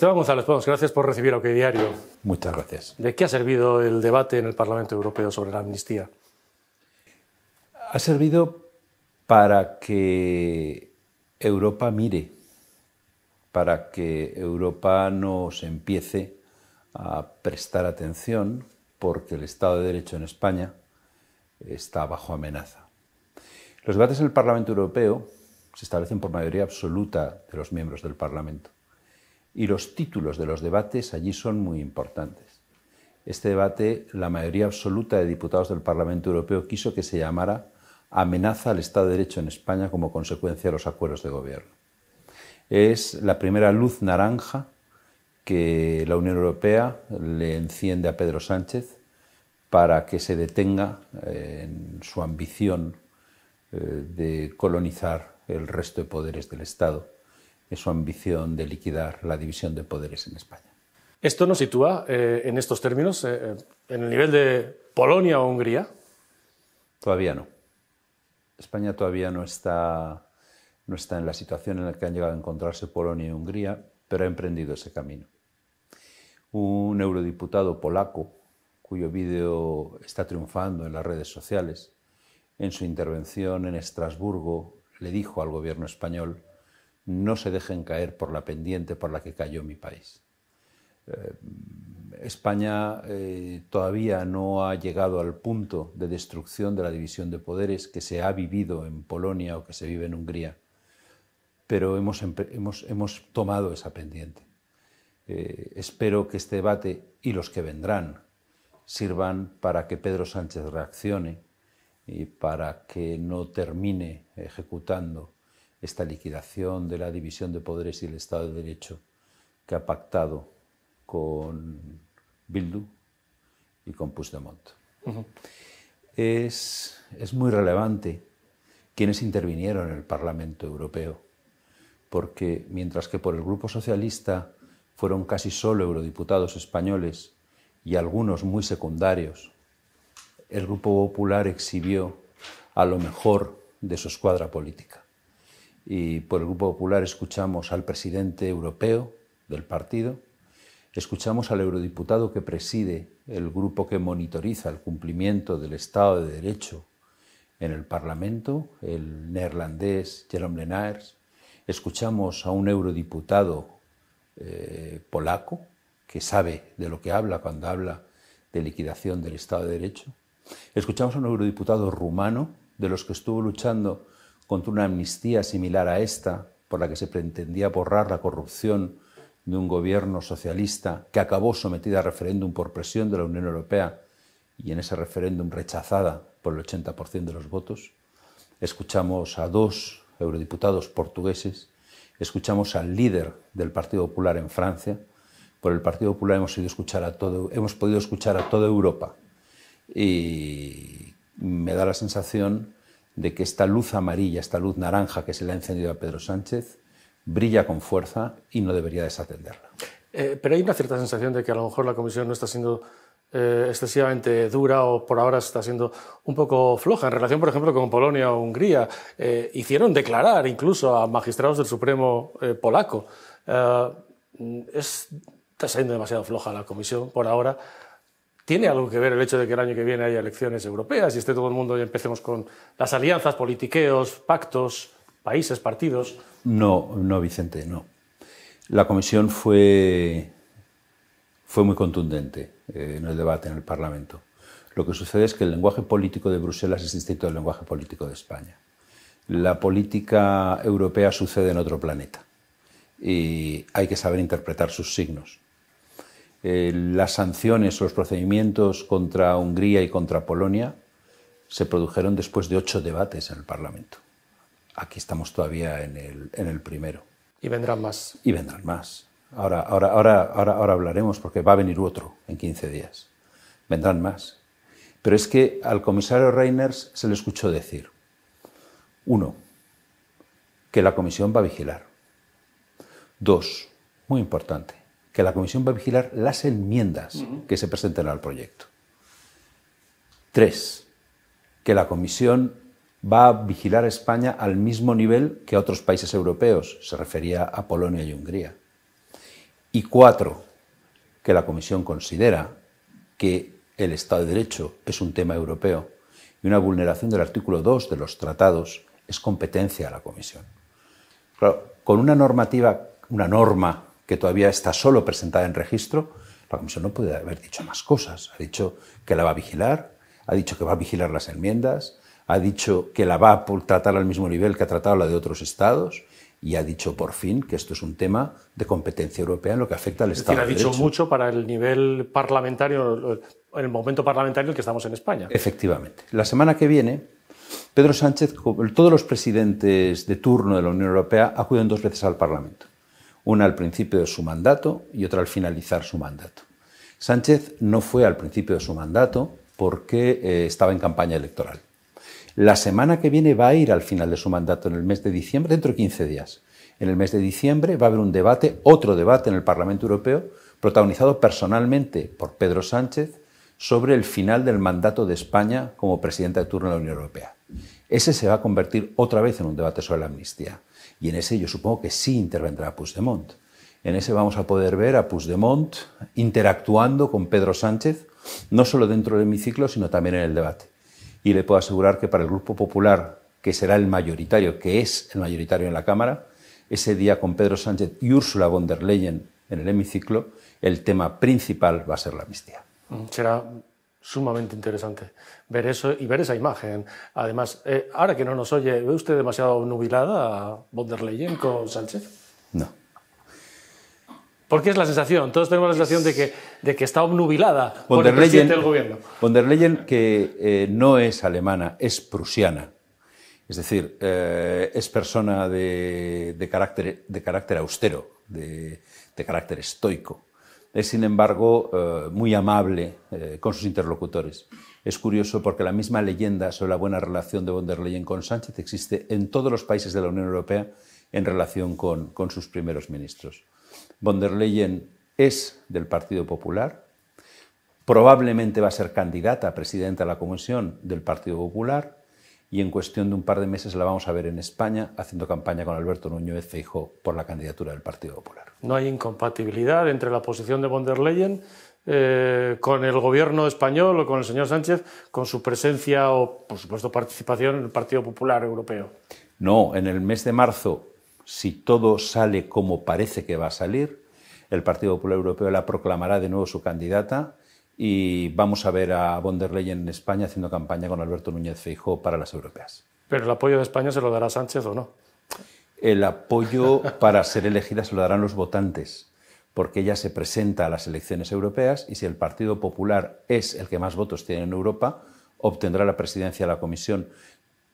Esteban González Pons, gracias por recibir OK Diario. Muchas gracias. ¿De qué ha servido el debate en el Parlamento Europeo sobre la amnistía? Ha servido para que Europa mire, para que Europa nos empiece a prestar atención porque el Estado de Derecho en España está bajo amenaza. Los debates en el Parlamento Europeo se establecen por mayoría absoluta de los miembros del Parlamento y los títulos de los debates allí son muy importantes. Este debate, la mayoría absoluta de diputados del Parlamento Europeo quiso que se llamara Amenaza al Estado de Derecho en España como consecuencia de los acuerdos de gobierno. Es la primera luz naranja que la Unión Europea le enciende a Pedro Sánchez para que se detenga eh, en su ambición eh, de colonizar el resto de poderes del Estado, en su ambición de liquidar la división de poderes en España. ¿Esto nos sitúa eh, en estos términos en el nivel de Polonia o Hungría? Todavía no. España todavía no está, no está en la situación en la que han llegado a encontrarse Polonia y Hungría, pero ha emprendido ese camino. Un eurodiputado polaco cuyo vídeo está triunfando en las redes sociales, en su intervención en Estrasburgo le dijo al gobierno español, no se dejen caer por la pendiente por la que cayó mi país. Eh, España eh, todavía no ha llegado al punto de destrucción de la división de poderes que se ha vivido en Polonia o que se vive en Hungría, pero hemos, tomado esa pendiente. Eh, espero que este debate y los que vendrán sirvan para que Pedro Sánchez reaccione y para que no termine ejecutando esta liquidación de la división de poderes y el Estado de Derecho que ha pactado con Bildu y con Puigdemont. es, es muy relevante quienes intervinieron en el Parlamento Europeo, porque mientras que por el Grupo Socialista fueron casi solo eurodiputados españoles y algunos muy secundarios, el Grupo Popular exhibió a lo mejor de su escuadra política. Y por el Grupo Popular escuchamos al presidente europeo del partido, escuchamos al eurodiputado que preside el grupo que monitoriza el cumplimiento del Estado de Derecho en el Parlamento, el neerlandés Jerome Lenaers, escuchamos a un eurodiputado eh, polaco, que sabe de lo que habla cuando habla de liquidación del Estado de Derecho. Escuchamos a un eurodiputado rumano, de los que estuvo luchando contra una amnistía similar a esta, por la que se pretendía borrar la corrupción de un gobierno socialista que acabó sometida a referéndum por presión de la Unión Europea y en ese referéndum rechazada por el 80% de los votos. Escuchamos a dos eurodiputados portugueses, escuchamos al líder del Partido Popular en Francia, por el Partido Popular hemos, hemos podido escuchar a toda Europa. Y me da la sensación de que esta luz amarilla, esta luz naranja que se le ha encendido a Pedro Sánchez, brilla con fuerza y no debería desatenderla. Eh, pero hay una cierta sensación de que a lo mejor la Comisión no está siendo eh, excesivamente dura o por ahora está siendo un poco floja en relación, por ejemplo, con Polonia o Hungría. Eh, hicieron declarar incluso a magistrados del Supremo polaco. es está siendo demasiado floja la Comisión por ahora. ¿Tiene algo que ver el hecho de que el año que viene haya elecciones europeas y esté todo el mundo y empecemos con las alianzas, politiqueos, pactos, países, partidos? No, no, Vicente, no. La Comisión fue, fue muy contundente eh, en el debate en el Parlamento. Lo que sucede es que el lenguaje político de Bruselas es distinto del lenguaje político de España. La política europea sucede en otro planeta y hay que saber interpretar sus signos. Eh, las sanciones o los procedimientos contra Hungría y contra Polonia se produjeron después de ocho debates en el Parlamento. Aquí estamos todavía en el, en el primero. Y vendrán más. Y vendrán más. Ahora, ahora, ahora, ahora, ahora hablaremos porque va a venir otro en 15 días. Vendrán más. Pero es que al comisario Reiners se le escuchó decir, uno, que la comisión va a vigilar. Dos, muy importante, que la Comisión va a vigilar las enmiendas que se presenten al proyecto. Tres, que la Comisión va a vigilar a España al mismo nivel que a otros países europeos, se refería a Polonia y Hungría. Y cuatro, que la Comisión considera que el Estado de Derecho es un tema europeo y una vulneración del artículo 2 de los tratados es competencia de la Comisión. con una normativa, una norma que todavía está solo presentada en registro, la Comisión no puede haber dicho más cosas. Ha dicho que la va a vigilar, ha dicho que va a vigilar las enmiendas, ha dicho que la va a tratar al mismo nivel que ha tratado la de otros estados y ha dicho por fin que esto es un tema de competencia europea en lo que afecta al Estado. ha dicho mucho para el nivel parlamentario, en el momento parlamentario en el que estamos en España. Efectivamente. La semana que viene, Pedro Sánchez, todos los presidentes de turno de la Unión Europea acuden dos veces al Parlamento. Una al principio de su mandato y otra al finalizar su mandato. Sánchez no fue al principio de su mandato porque eh, estaba en campaña electoral. La semana que viene va a ir al final de su mandato, en el mes de diciembre, dentro de 15 días. En el mes de diciembre va a haber un debate, otro debate en el Parlamento Europeo, protagonizado personalmente por Pedro Sánchez, sobre el final del mandato de España como presidenta de turno de la Unión Europea. Ese se va a convertir otra vez en un debate sobre la amnistía. Y en ese yo supongo que sí intervendrá Puigdemont. En ese vamos a poder ver a Puigdemont interactuando con Pedro Sánchez, no solo dentro del hemiciclo, sino también en el debate y le puedo asegurar que para el Grupo Popular, que será el mayoritario, que es el mayoritario en la Cámara, ese día con Pedro Sánchez y Ursula von der Leyen en el hemiciclo, el tema principal va a ser la amnistía. Será sumamente interesante ver eso y ver esa imagen. Además, eh, ahora que no nos oye, ¿ve usted demasiado nubilada a von der Leyen con Sánchez? No. Porque es la sensación, todos tenemos la sensación de que, de que está obnubilada por el presidente del gobierno. Von der Leyen, que eh, no es alemana, es prusiana. Es decir, eh, es persona de, carácter, de carácter austero, de, carácter estoico. Es, sin embargo, eh, muy amable con sus interlocutores. Es curioso porque la misma leyenda sobre la buena relación de von der Leyen con Sánchez existe en todos los países de la Unión Europea en relación con, con sus primeros ministros. Von der Leyen es del Partido Popular, probablemente va a ser candidata a presidenta de la Comisión del Partido Popular y en cuestión de un par de meses la vamos a ver en España haciendo campaña con Alberto Núñez Feijóo por la candidatura del Partido Popular. No hay incompatibilidad entre la posición de von der Leyen eh, con el gobierno español o con el señor Sánchez, con su presencia o, por supuesto, participación en el Partido Popular Europeo. No, en el mes de marzo si todo sale como parece que va a salir, el Partido Popular Europeo la proclamará de nuevo su candidata y vamos a ver a von der Leyen en España haciendo campaña con Alberto Núñez Feijóo para las europeas. ¿Pero el apoyo de España se lo dará Sánchez o no? El apoyo para ser elegida se lo darán los votantes, porque ella se presenta a las elecciones europeas y si el Partido Popular es el que más votos tiene en Europa, obtendrá la presidencia de la Comisión.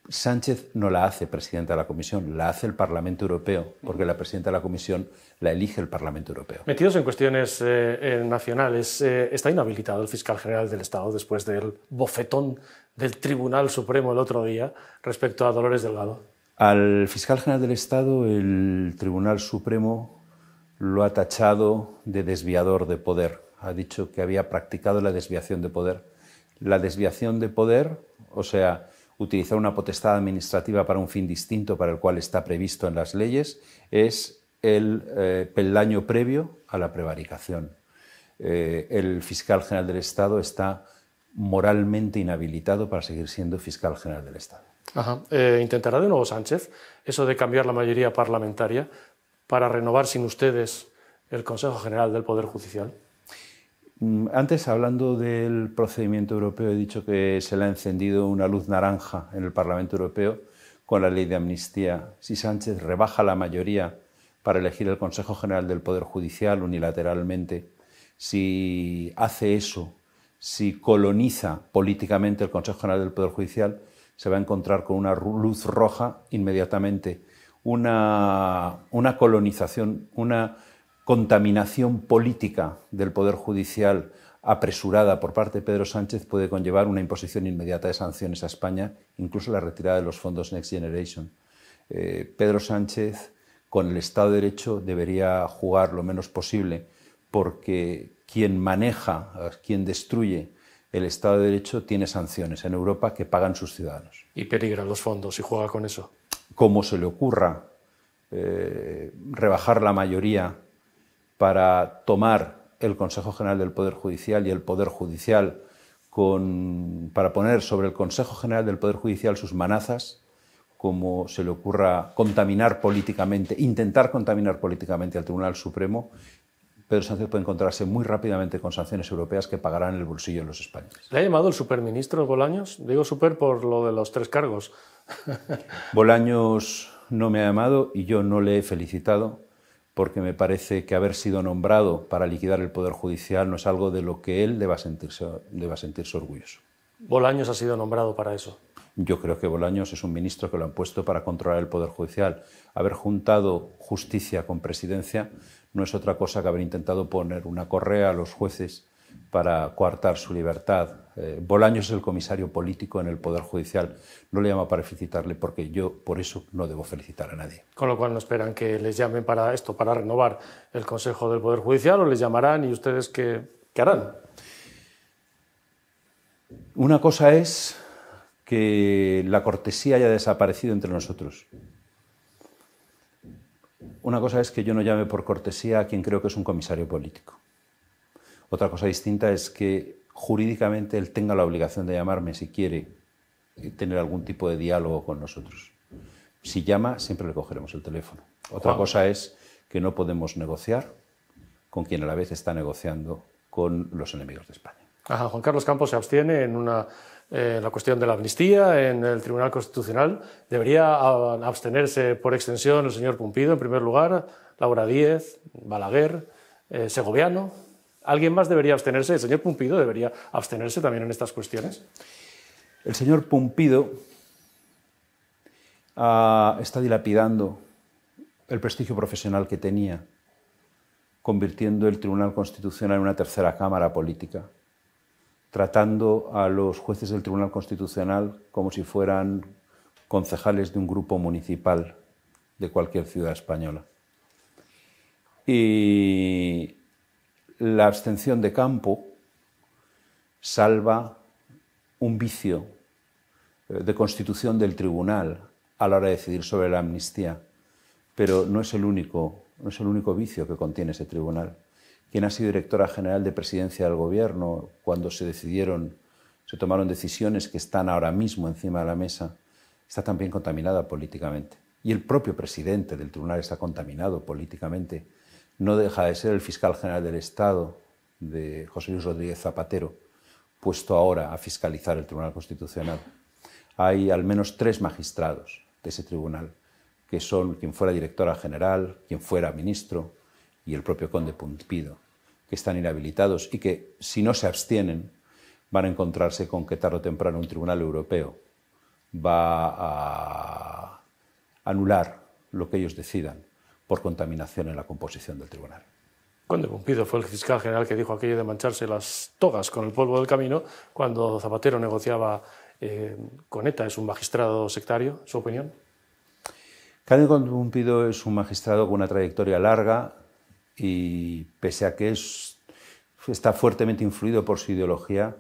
Sánchez no la hace presidenta de la Comisión, la hace el Parlamento Europeo, porque la presidenta de la Comisión la elige el Parlamento Europeo. Metidos en cuestiones eh, eh, nacionales, eh, ¿está inhabilitado el fiscal general del Estado después del bofetón del Tribunal Supremo el otro día respecto a Dolores Delgado? Al fiscal general del Estado el Tribunal Supremo lo ha tachado de desviador de poder. Ha dicho que había practicado la desviación de poder. La desviación de poder, o sea, utilizar una potestad administrativa para un fin distinto para el cual está previsto en las leyes, es el eh, peldaño previo a la prevaricación. Eh, el fiscal general del Estado está moralmente inhabilitado para seguir siendo fiscal general del Estado. Eh, ¿Intentará de nuevo Sánchez eso de cambiar la mayoría parlamentaria para renovar sin ustedes el Consejo General del Poder Judicial? Mm, antes, hablando del procedimiento europeo, he dicho que se le ha encendido una luz naranja en el Parlamento Europeo con la ley de amnistía. Si Sánchez rebaja la mayoría para elegir el Consejo General del Poder Judicial unilateralmente, si hace eso, si coloniza políticamente el Consejo General del Poder Judicial, se va a encontrar con una luz roja inmediatamente, una, una colonización, una contaminación política del Poder Judicial apresurada por parte de Pedro Sánchez puede conllevar una imposición inmediata de sanciones a España, incluso la retirada de los fondos Next Generation. Eh, Pedro Sánchez, con el Estado de Derecho, debería jugar lo menos posible, porque quien maneja, quien destruye el Estado de Derecho tiene sanciones en Europa que pagan sus ciudadanos. Y peligra los fondos y juega con eso. Como se le ocurra eh, rebajar la mayoría para tomar el Consejo General del Poder Judicial y el Poder Judicial con, para poner sobre el Consejo General del Poder Judicial sus manazas, como se le ocurra contaminar políticamente, intentar contaminar políticamente al Tribunal Supremo, Pedro Sánchez puede encontrarse muy rápidamente con sanciones europeas que pagarán en el bolsillo de los españoles. ¿Le ha llamado el superministro Bolaños? Digo super por lo de los tres cargos. Bolaños no me ha llamado y yo no le he felicitado porque me parece que haber sido nombrado para liquidar el Poder Judicial no es algo de lo que él deba sentirse, deba sentirse orgulloso. Bolaños ha sido nombrado para eso. Yo creo que Bolaños es un ministro que lo han puesto para controlar el Poder Judicial. Haber juntado justicia con presidencia no es otra cosa que haber intentado poner una correa a los jueces para coartar su libertad. Eh, Bolaños es el comisario político en el Poder Judicial. No le llamo para felicitarle porque yo por eso no debo felicitar a nadie. Con lo cual no esperan que les llamen para esto, para renovar el Consejo del Poder Judicial o les llamarán y ustedes qué, qué harán. Una cosa es que la cortesía haya desaparecido entre nosotros. Una cosa es que yo no llame por cortesía a quien creo que es un comisario político. Otra cosa distinta es que jurídicamente él tenga la obligación de llamarme si quiere tener algún tipo de diálogo con nosotros. Si llama, siempre le cogeremos el teléfono. Otra cosa es que no podemos negociar con quien a la vez está negociando con los enemigos de España. Juan Carlos Campos se abstiene en una eh, la cuestión de la amnistía en el Tribunal Constitucional. ¿Debería abstenerse por extensión el señor Pumpido, en primer lugar, Laura Díez, Balaguer, eh, Segoviano? ¿Alguien más debería abstenerse? ¿El señor Pumpido debería abstenerse también en estas cuestiones? El señor Pumpido ah, está dilapidando el prestigio profesional que tenía, convirtiendo el Tribunal Constitucional en una tercera cámara política tratando a los jueces del Tribunal Constitucional como si fueran concejales de un grupo municipal de cualquier ciudad española. Y la abstención de campo salva un vicio eh, de constitución del tribunal a la hora de decidir sobre la amnistía, pero no es el único, no es el único vicio que contiene ese tribunal quien ha sido directora general de presidencia del gobierno cuando se decidieron, se tomaron decisiones que están ahora mismo encima de la mesa, está también contaminada políticamente. Y el propio presidente del tribunal está contaminado políticamente. No deja de ser el fiscal general del Estado, de José Luis Rodríguez Zapatero, puesto ahora a fiscalizar el Tribunal Constitucional. Hay al menos tres magistrados de ese tribunal, que son quien fuera directora general, quien fuera ministro, y el propio conde Pumpido, que están inhabilitados y que, si no se abstienen, van a encontrarse con que tarde o temprano un tribunal europeo va a anular lo que ellos decidan por contaminación en la composición del tribunal. Conde Pumpido fue el fiscal general que dijo aquello de mancharse las togas con el polvo del camino cuando Zapatero negociaba eh, con ETA. ¿Es un magistrado sectario, su opinión? Conde Pumpido es un magistrado con una trayectoria larga, y pese a que es, está fuertemente influido por su ideología,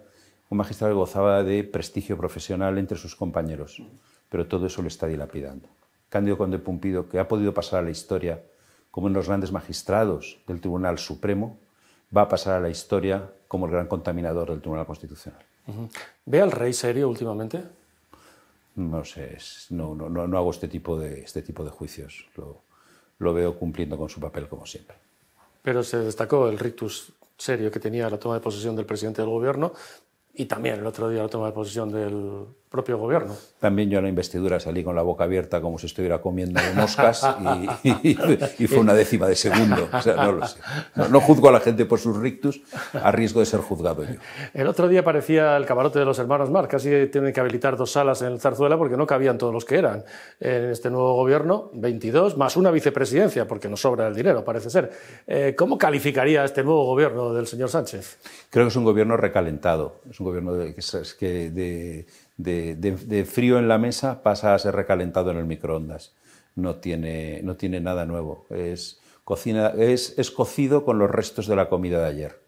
un magistrado que gozaba de prestigio profesional entre sus compañeros, pero todo eso lo está dilapidando. Cándido Conde Pumpido, que ha podido pasar a la historia como uno de los grandes magistrados del Tribunal Supremo, va a pasar a la historia como el gran contaminador del Tribunal Constitucional. ¿Ve al rey serio últimamente? No sé, no, no, no, hago este tipo de, este tipo de juicios. Lo, lo veo cumpliendo con su papel como siempre pero se destacó el rictus serio que tenía la toma de posesión del presidente del gobierno y también el otro día la toma de posesión del propio gobierno. También yo en la investidura salí con la boca abierta como si estuviera comiendo moscas y, fue una décima de segundo. O sea, no lo sé. No, juzgo a la gente por sus rictus a riesgo de ser juzgado yo. El otro día parecía el camarote de los hermanos Marx. Casi tienen que habilitar dos salas en el Zarzuela porque no cabían todos los que eran. En este nuevo gobierno, 22, más una vicepresidencia, porque nos sobra el dinero, parece ser. Eh, ¿Cómo calificaría este nuevo gobierno del señor Sánchez? Creo que es un gobierno recalentado. Es un gobierno de, que de de, frío en la mesa pasa a ser recalentado en el microondas. No tiene, no tiene nada nuevo. Es, cocina, es, es, cocido con los restos de la comida de ayer.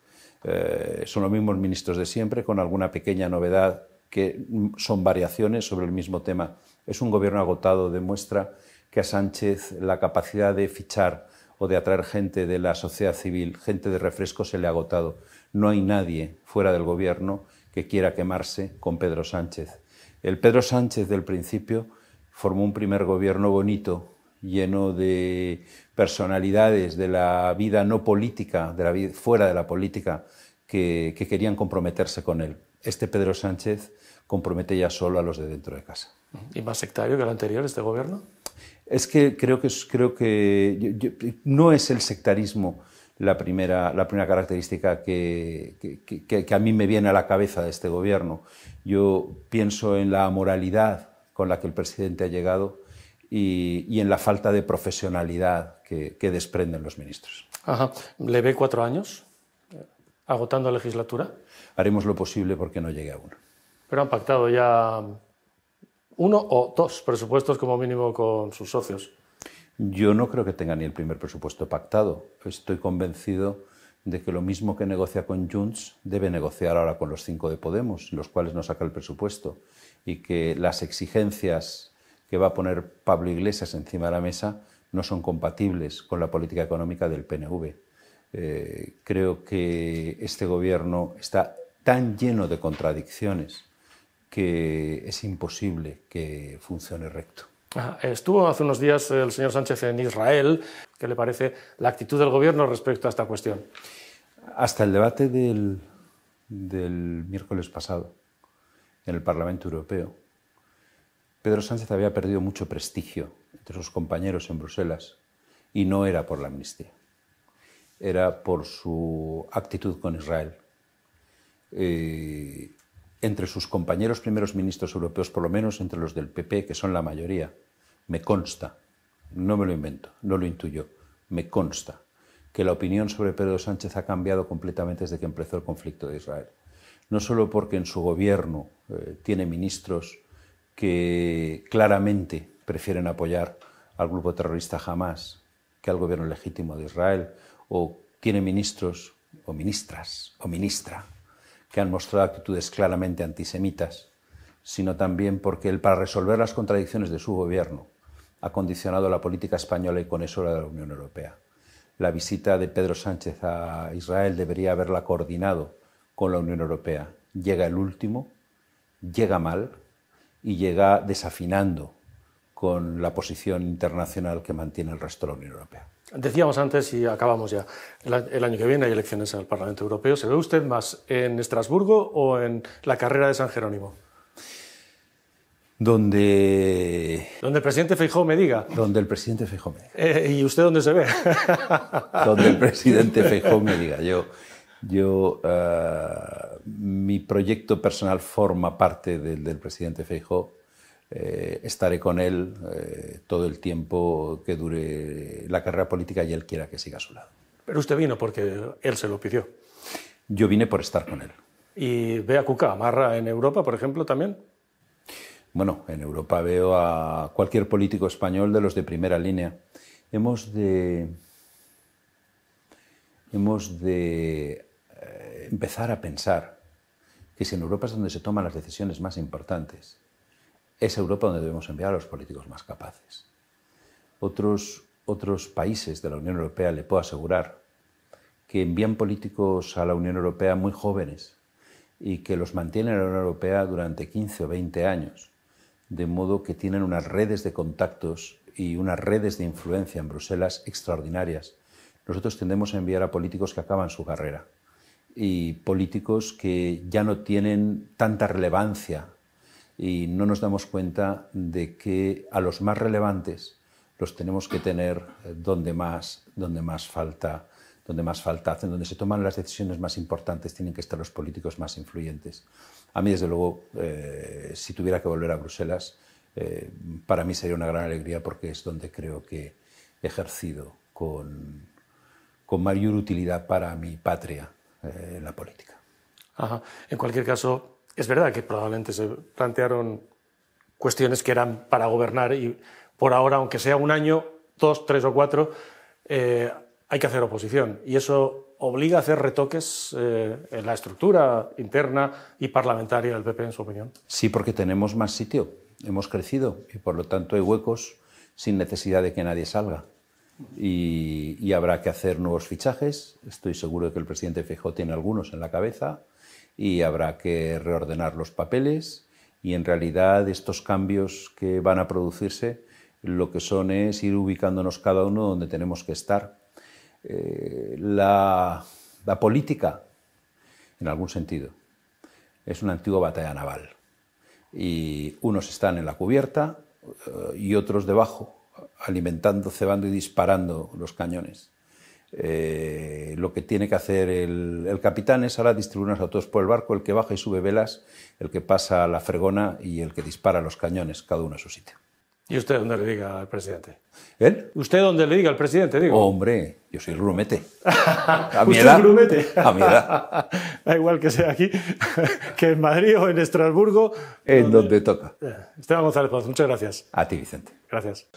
Eh, son los mismos ministros de siempre, con alguna pequeña novedad que son variaciones sobre el mismo tema. Es un gobierno agotado, demuestra que a Sánchez la capacidad de fichar o de atraer gente de la sociedad civil, gente de refresco, se le ha agotado. No hay nadie fuera del gobierno que quiera quemarse con Pedro Sánchez. El Pedro Sánchez del principio formó un primer gobierno bonito, lleno de personalidades de la vida no política, de la vida fuera de la política, que, que querían comprometerse con él. Este Pedro Sánchez compromete ya solo a los de dentro de casa. ¿Y más sectario que el anterior, este gobierno? Es que creo que, creo que no es el sectarismo la primera, la primera característica que, que, que, a mí me viene a la cabeza de este gobierno. Yo pienso en la moralidad con la que el presidente ha llegado y, y en la falta de profesionalidad que, desprenden los ministros. Ajá. ¿Le ve cuatro años agotando la legislatura? Haremos lo posible porque no llegue a uno. Pero han pactado ya uno o dos presupuestos como mínimo con sus socios. Yo no creo que tenga ni el primer presupuesto pactado. Estoy convencido de que lo mismo que negocia con Junts debe negociar ahora con los cinco de Podemos, los cuales no saca el presupuesto, y que las exigencias que va a poner Pablo Iglesias encima de la mesa no son compatibles con la política económica del PNV. Eh, creo que este gobierno está tan lleno de contradicciones que es imposible que funcione recto. Estuvo hace unos días el señor Sánchez en Israel. ¿Qué le parece la actitud del gobierno respecto a esta cuestión? Hasta el debate del, miércoles pasado en el Parlamento Europeo, Pedro Sánchez había perdido mucho prestigio entre sus compañeros en Bruselas y no era por la amnistía, era por su actitud con Israel. Eh, entre sus compañeros primeros ministros europeos, por lo menos entre los del PP, que son la mayoría, me consta, no me lo invento, no lo intuyo, me consta que la opinión sobre Pedro Sánchez ha cambiado completamente desde que empezó el conflicto de Israel. No solo porque en su gobierno eh, tiene ministros que claramente prefieren apoyar al grupo terrorista Hamas que al gobierno legítimo de Israel, o tiene ministros o ministras o ministra que han mostrado actitudes claramente antisemitas, sino también porque él, para resolver las contradicciones de su gobierno, ha condicionado la política española y con eso la de la Unión Europea. La visita de Pedro Sánchez a Israel debería haberla coordinado con la Unión Europea. Llega el último, llega mal y llega desafinando con la posición internacional que mantiene el resto de la Unión Europea. Decíamos antes, y acabamos ya, el año que viene hay elecciones al Parlamento Europeo. ¿Se ve usted más en Estrasburgo o en la carrera de San Jerónimo? Donde... Donde el presidente Feijóo me diga. Donde el presidente Feijóo me diga. Eh, ¿Y usted dónde se ve? Donde el presidente Feijóo me diga. Yo, yo uh, mi proyecto personal forma parte del, del presidente Feijóo eh, estaré con él eh, todo el tiempo que dure la carrera política y él quiera que siga a su lado. Pero usted vino porque él se lo pidió. Yo vine por estar con él. ¿Y ve a Cuca Amarra en Europa, por ejemplo, también? Bueno, en Europa veo a cualquier político español de los de primera línea. Hemos de, hemos de eh, empezar a pensar que si en Europa es donde se toman las decisiones más importantes, es Europa donde debemos enviar a los políticos más capaces. Otros, otros países de la Unión Europea, le puedo asegurar, que envían políticos a la Unión Europea muy jóvenes y que los mantienen en la Unión Europea durante 15 o 20 años, de modo que tienen unas redes de contactos y unas redes de influencia en Bruselas extraordinarias. Nosotros tendemos a enviar a políticos que acaban su carrera y políticos que ya no tienen tanta relevancia y no nos damos cuenta de que a los más relevantes los tenemos que tener eh, donde más, donde más falta donde más falta hacen, donde se toman las decisiones más importantes, tienen que estar los políticos más influyentes. A mí, desde luego, eh, si tuviera que volver a Bruselas, eh, para mí sería una gran alegría porque es donde creo que he ejercido con, mayor utilidad para mi patria en la política. Ajá. En cualquier caso, es verdad que probablemente se plantearon cuestiones que eran para gobernar y por ahora, aunque sea un año, dos, tres o cuatro, eh, hay que hacer oposición. Y eso obliga a hacer retoques eh, en la estructura interna y parlamentaria del PP, en su opinión. Sí, porque tenemos más sitio, hemos crecido y por lo tanto hay huecos sin necesidad de que nadie salga. y, habrá que hacer nuevos fichajes. Estoy seguro de que el presidente Feijóo tiene algunos en la cabeza y habrá que reordenar los papeles y en realidad estos cambios que van a producirse lo que son es ir ubicándonos cada uno donde tenemos que estar. Eh, la, política, en algún sentido, es una antigua batalla naval y unos están en la cubierta eh, y otros debajo alimentando, cebando y disparando los cañones. Eh, lo que tiene que hacer el, capitán es ahora distribuirnos a todos por el barco, el que baja y sube velas, el que pasa la fregona y el que dispara los cañones, cada uno a su sitio. ¿Y usted dónde le diga al presidente? ¿Él? ¿Usted dónde le diga al presidente, digo? hombre, yo soy el grumete. A mi edad. grumete? A mi edad. da igual que sea aquí, que en Madrid o en Estrasburgo. En donde, toca. Esteban González Paz, muchas gracias. A ti, Vicente. Gracias.